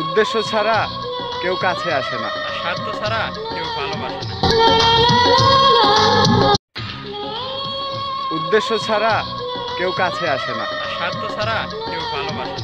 উদ্দেশ্য ছাড়া কেউ কাছে আসে না। স্বার্থ ছাড়া কেউ ভালোবাসে না। উদ্দেশ্য ছাড়া কেউ কাছে আসে না। স্বার্থ ছাড়া কেউ ভালোবাসে